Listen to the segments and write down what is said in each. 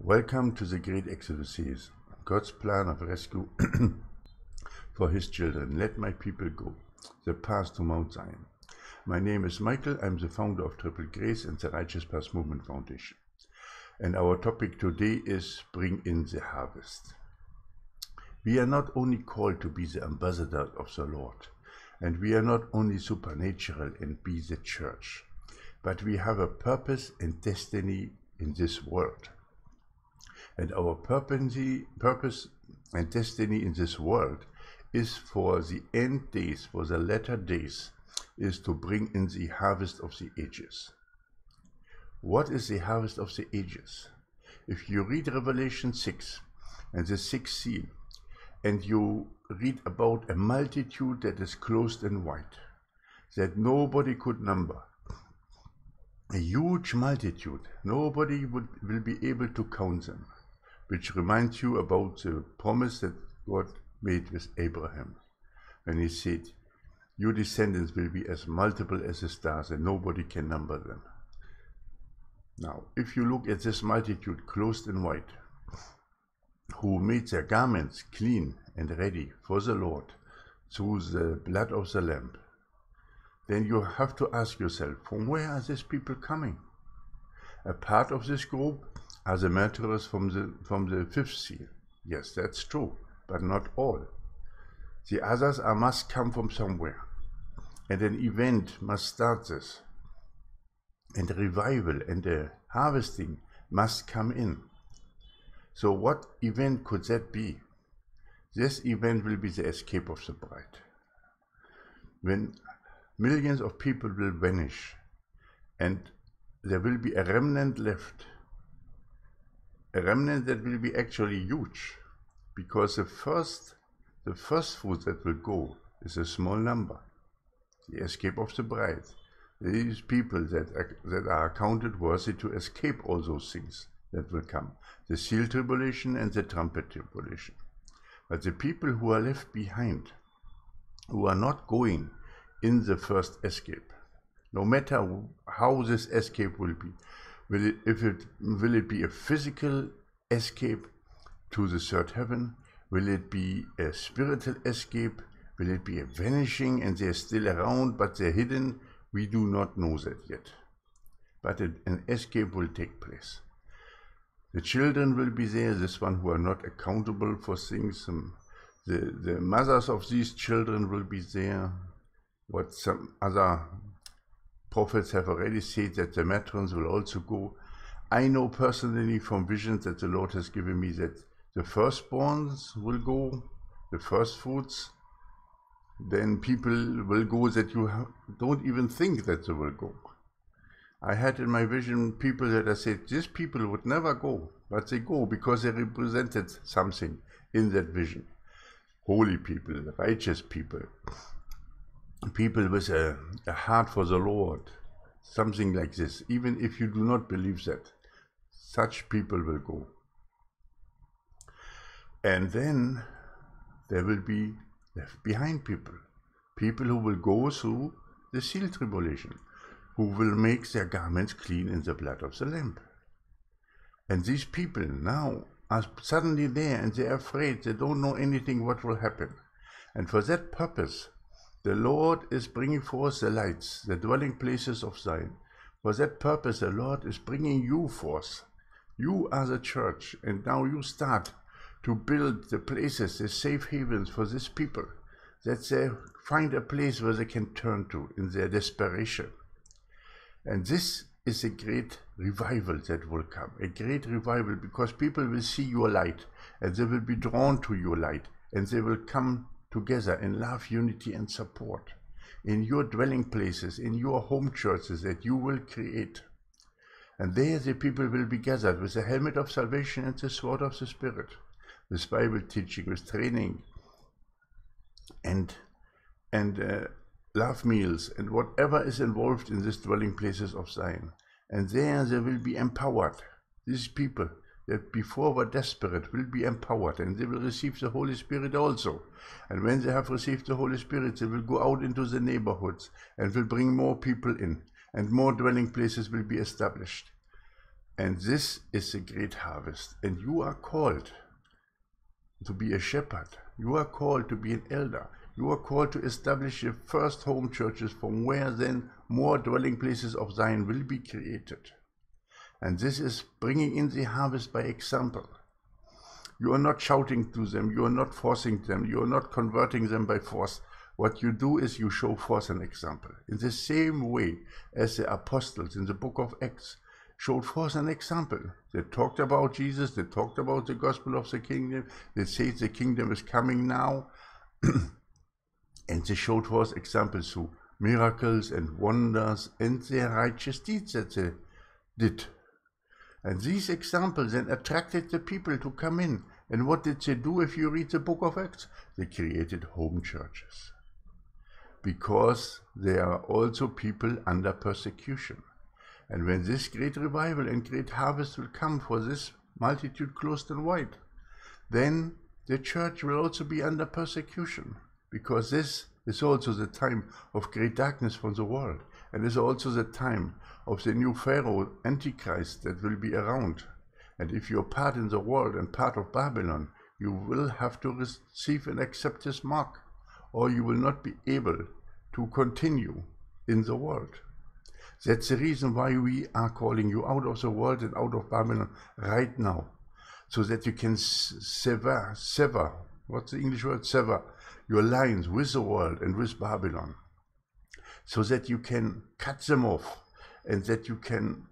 Welcome to the Great Exodus God's plan of rescue for His children. Let my people go, the path to Mount Zion. My name is Maikel. I'm the founder of Triple Grace and the Righteous Path Movement Foundation. And our topic today is Bring in the Harvest. We are not only called to be the ambassadors of the Lord, and we are not only supernatural and be the church, but we have a purpose and destiny in this world. And our purpose and destiny in this world is for the end days, for the latter days, is to bring in the harvest of the ages. What is the harvest of the ages? If you read Revelation 6 and the sixth seal, and you read about a multitude that is clothed in white, that nobody could number, a huge multitude, nobody would, will be able to count them, which reminds you about the promise that God made with Abraham when he said, Your descendants will be as multiple as the stars, and nobody can number them. Now, if you look at this multitude clothed in white, who made their garments clean and ready for the Lord through the blood of the Lamb, then you have to ask yourself, from where are these people coming? A part of this group are the martyrs from the, from the fifth seal. Yes, that's true, but not all. The others are, must come from somewhere. And an event must start this. And a revival and a harvesting must come in. So what event could that be? This event will be the escape of the bride. When millions of people will vanish and there will be a remnant left, remnant that will be actually huge because the first, the first fruit that will go is a small number, the escape of the bride. These people that are, that are accounted worthy to escape all those things that will come, the seal tribulation and the trumpet tribulation. But the people who are left behind, who are not going in the first escape, no matter how this escape will be, will it, if it, will it be a physical escape to the third heaven? Will it be a spiritual escape? Will it be a vanishing and they're still around but they're hidden? We do not know that yet. But an escape will take place. The children will be there, this one who are not accountable for things. Um, the, the mothers of these children will be there. What some other prophets have already said that the matrons will also go. I know personally from visions that the Lord has given me that the firstborns will go, the first fruits, then people will go that you don't even think that they will go. I had in my vision people that I said, these people would never go, but they go because they represented something in that vision. Holy people, righteous people, people with a, a heart for the Lord, something like this. Even if you do not believe that, such people will go. And then there will be left behind people, people who will go through the seal tribulation, who will make their garments clean in the blood of the Lamb. And these people now are suddenly there and they're afraid, they don't know anything what will happen. And for that purpose, the Lord is bringing forth the lights, the dwelling places of Zion. For that purpose, the Lord is bringing you forth. You are the church, and now you start to build the places, the safe havens for these people, that they find a place where they can turn to in their desperation. And this is a great revival that will come, a great revival because people will see your light and they will be drawn to your light and they will come together in love, unity, and support in your dwelling places, in your home churches that you will create. And there the people will be gathered with the helmet of salvation and the sword of the Spirit with Bible teaching, with training, and and uh, love meals, and whatever is involved in these dwelling places of Zion. And there they will be empowered. These people that before were desperate will be empowered, and they will receive the Holy Spirit also. And when they have received the Holy Spirit, they will go out into the neighborhoods and will bring more people in, and more dwelling places will be established. And this is a great harvest. And you are called to be a shepherd. You are called to be an elder. You are called to establish the first home churches from where then more dwelling places of Zion will be created. And this is bringing in the harvest by example. You are not shouting to them, you are not forcing them, you are not converting them by force. What you do is you show forth an example. In the same way as the apostles in the book of Acts showed forth an example. They talked about Jesus, they talked about the gospel of the kingdom, they said the kingdom is coming now, and they showed forth examples through miracles and wonders and their righteous deeds that they did. And these examples then attracted the people to come in. And what did they do if you read the book of Acts? They created home churches. Because there are also people under persecution. And when this great revival and great harvest will come for this multitude closed and wide, then the church will also be under persecution, because this is also the time of great darkness from the world, and is also the time of the new Pharaoh, Antichrist, that will be around. And if you're part in the world and part of Babylon, you will have to receive and accept his mark, or you will not be able to continue in the world. That's the reason why we are calling you out of the world and out of Babylon right now. So that you can sever, sever, what's the English word? Sever your lines with the world and with Babylon. So that you can cut them off and that you can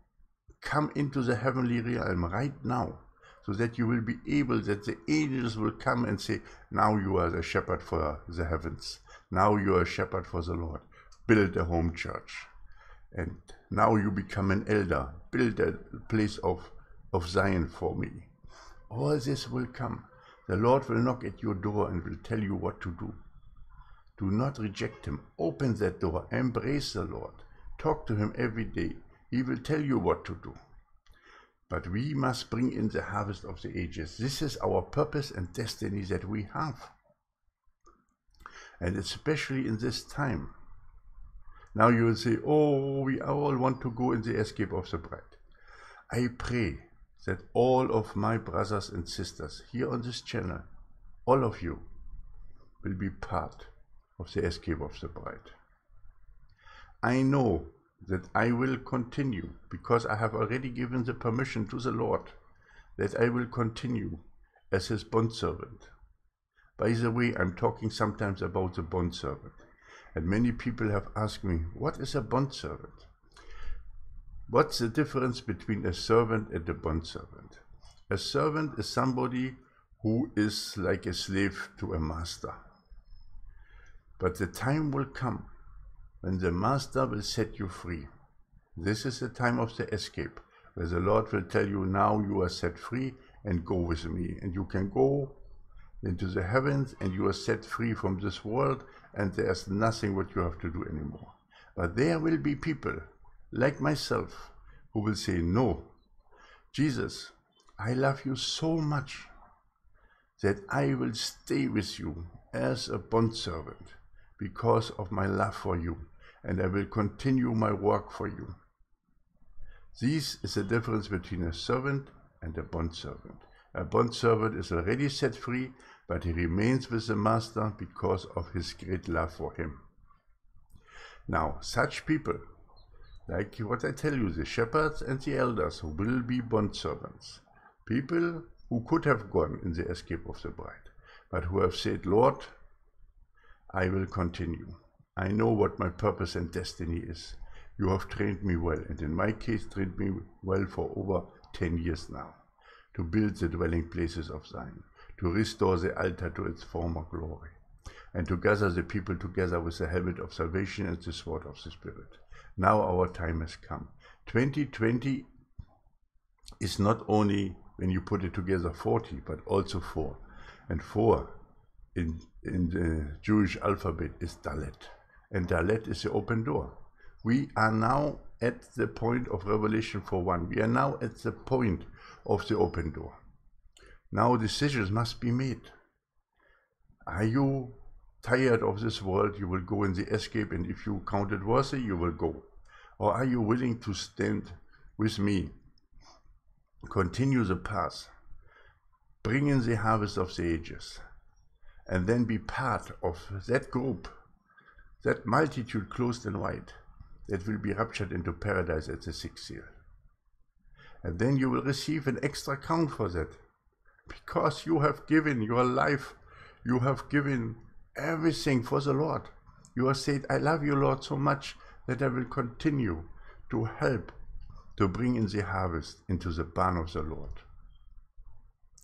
come into the heavenly realm right now. So that you will be able, that the angels will come and say, Now you are the shepherd for the heavens. Now you are a shepherd for the Lord. Build a home church and now you become an elder. Build a place of, of Zion for me. All this will come. The Lord will knock at your door and will tell you what to do. Do not reject him. Open that door. Embrace the Lord. Talk to him every day. He will tell you what to do. But we must bring in the harvest of the ages. This is our purpose and destiny that we have. And especially in this time, now you will say, oh, we all want to go in the escape of the bride. I pray that all of my brothers and sisters here on this channel, all of you, will be part of the escape of the bride. I know that I will continue because I have already given the permission to the Lord that I will continue as his bondservant. By the way, I'm talking sometimes about the bondservant. And many people have asked me, what is a bondservant? What's the difference between a servant and a bondservant? A servant is somebody who is like a slave to a master. But the time will come when the master will set you free. This is the time of the escape, where the Lord will tell you, now you are set free and go with me. And you can go into the heavens and you are set free from this world and there's nothing what you have to do anymore. But there will be people like myself who will say, No, Jesus, I love you so much that I will stay with you as a bondservant because of my love for you, and I will continue my work for you. This is the difference between a servant and a bondservant. A bondservant is already set free but he remains with the master because of his great love for him. Now, such people, like what I tell you, the shepherds and the elders will be bondservants, people who could have gone in the escape of the bride, but who have said, Lord, I will continue. I know what my purpose and destiny is. You have trained me well, and in my case, trained me well for over 10 years now, to build the dwelling places of Zion to restore the altar to its former glory, and to gather the people together with the helmet of salvation and the sword of the Spirit. Now our time has come. 2020 is not only when you put it together 40, but also 4. And 4 in, in the Jewish alphabet is Dalet. And Dalet is the open door. We are now at the point of Revelation 4.1. We are now at the point of the open door. Now decisions must be made. Are you tired of this world? You will go in the escape, and if you count it worthy, you will go. Or are you willing to stand with me continue the path, bring in the harvest of the ages, and then be part of that group, that multitude clothed and white, that will be raptured into paradise at the sixth seal. And then you will receive an extra count for that, because you have given your life, you have given everything for the Lord. You have said, I love you, Lord, so much that I will continue to help to bring in the harvest into the barn of the Lord.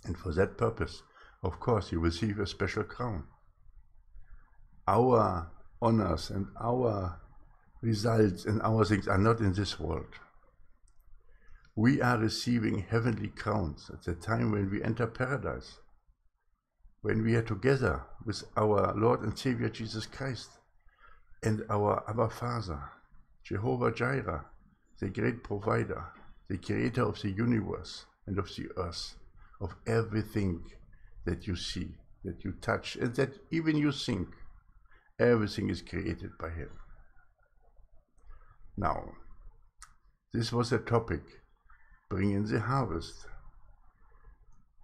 And for that purpose, of course, you receive a special crown. Our honors and our results and our things are not in this world. We are receiving heavenly crowns at the time when we enter paradise, when we are together with our Lord and Savior Jesus Christ and our Abba Father, Jehovah Jireh, the great provider, the creator of the universe and of the earth, of everything that you see, that you touch, and that even you think. Everything is created by Him. Now, this was a topic bring in the harvest.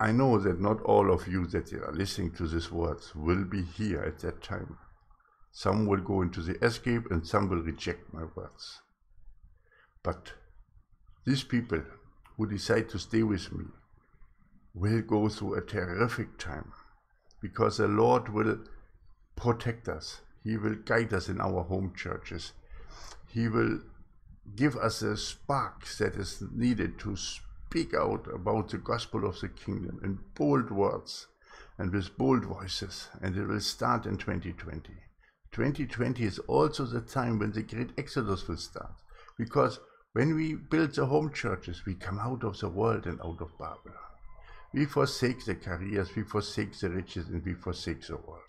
I know that not all of you that are listening to these words will be here at that time. Some will go into the escape and some will reject my words. But these people who decide to stay with me will go through a terrific time because the Lord will protect us. He will guide us in our home churches. He will give us a spark that is needed to speak out about the gospel of the kingdom in bold words and with bold voices. And it will start in 2020. 2020 is also the time when the great exodus will start because when we build the home churches, we come out of the world and out of Babylon. We forsake the careers, we forsake the riches, and we forsake the world.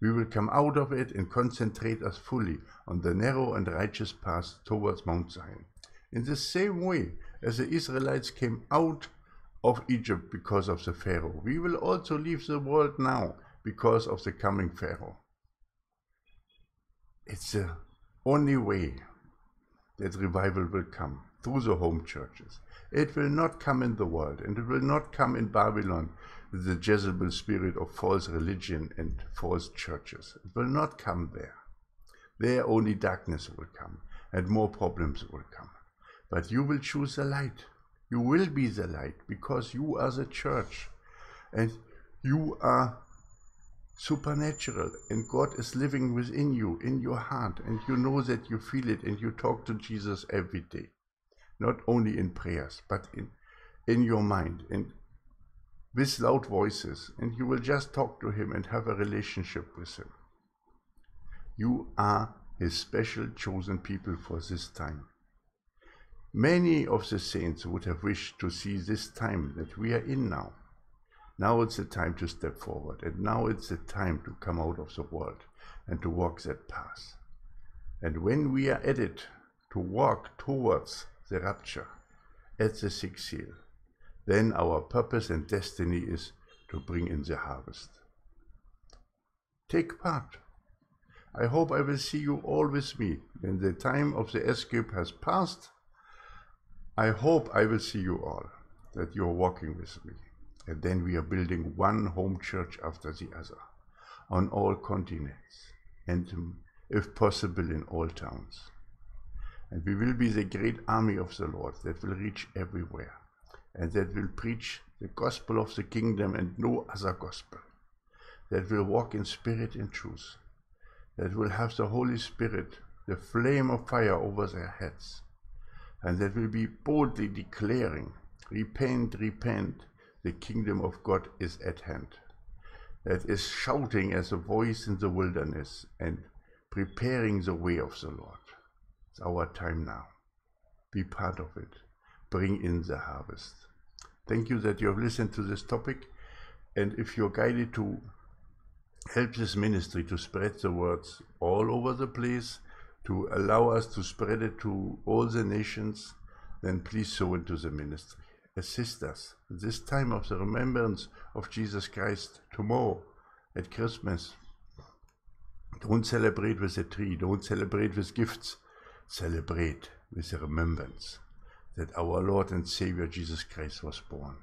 We will come out of it and concentrate us fully on the narrow and righteous path towards Mount Zion. In the same way as the Israelites came out of Egypt because of the Pharaoh, we will also leave the world now because of the coming Pharaoh. It's the only way that revival will come through the home churches. It will not come in the world, and it will not come in Babylon, with the Jezebel spirit of false religion and false churches. It will not come there. There only darkness will come, and more problems will come. But you will choose the light. You will be the light because you are the church, and you are supernatural and God is living within you, in your heart, and you know that you feel it and you talk to Jesus every day. Not only in prayers, but in, in your mind and with loud voices, and you will just talk to Him and have a relationship with Him. You are His special chosen people for this time. Many of the saints would have wished to see this time that we are in now now it's the time to step forward, and now it's the time to come out of the world and to walk that path. And when we are at it, to walk towards the rapture at the sixth seal, then our purpose and destiny is to bring in the harvest. Take part. I hope I will see you all with me when the time of the escape has passed. I hope I will see you all, that you are walking with me. And then we are building one home church after the other on all continents and, if possible, in all towns. And we will be the great army of the Lord that will reach everywhere and that will preach the gospel of the kingdom and no other gospel. That will walk in spirit and truth. That will have the Holy Spirit, the flame of fire over their heads. And that will be boldly declaring, Repent, repent, the kingdom of God is at hand. That is shouting as a voice in the wilderness and preparing the way of the Lord. It's our time now. Be part of it. Bring in the harvest. Thank you that you have listened to this topic. And if you're guided to help this ministry to spread the words all over the place, to allow us to spread it to all the nations, then please sow into the ministry assist us this time of the remembrance of Jesus Christ tomorrow at Christmas. Don't celebrate with a tree, don't celebrate with gifts, celebrate with the remembrance that our Lord and Savior Jesus Christ was born,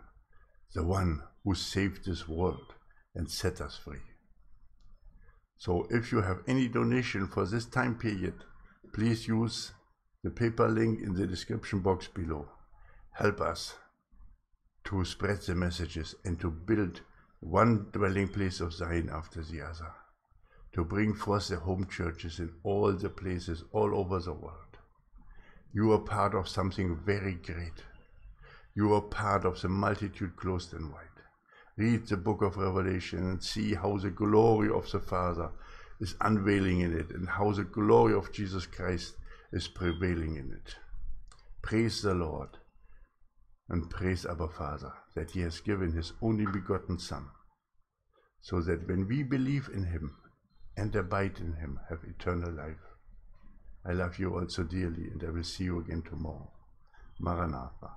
the one who saved this world and set us free. So if you have any donation for this time period, please use the PayPal link in the description box below. Help us to spread the messages and to build one dwelling place of Zion after the other, to bring forth the home churches in all the places all over the world. You are part of something very great. You are part of the multitude clothed in white. Read the book of Revelation and see how the glory of the Father is unveiling in it and how the glory of Jesus Christ is prevailing in it. Praise the Lord and praise our Father that He has given His only begotten Son, so that when we believe in Him and abide in Him, have eternal life. I love you also dearly, and I will see you again tomorrow. Maranatha.